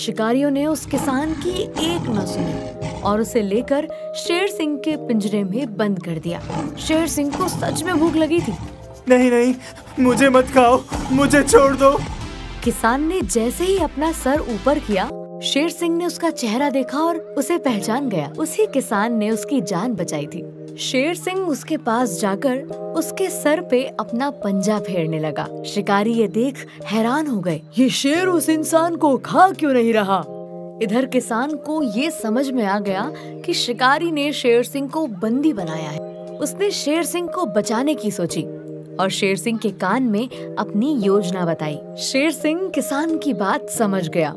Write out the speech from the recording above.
शिकारियों ने उस किसान की एक न सुनी और उसे लेकर शेर सिंह के पिंजरे में बंद कर दिया। शेर सिंह को सच में भूख लगी थी। नहीं नहीं मुझे मत खाओ मुझे छोड़ दो। किसान ने जैसे ही अपना सर ऊपर किया शेर सिंह ने उसका चेहरा देखा और उसे पहचान गया। उसी किसान ने उसकी जान बचाई थी। शेर सिंह उसके पास जाकर उसके सर पे अपना पंजा फेरने लगा। शिकारी ये देख हैरान हो गए। ये शेर उस इंसान को खा क्यों नहीं रहा? इधर किसान को ये समझ में आ गया कि शिकारी ने शेर सिंह को बंदी बनाया है। उसने शेर सिंह को बचाने की सोची और शेर सिंह के कान में अपनी योजना बताई। शेर सिंह किसान की बात समझ गया।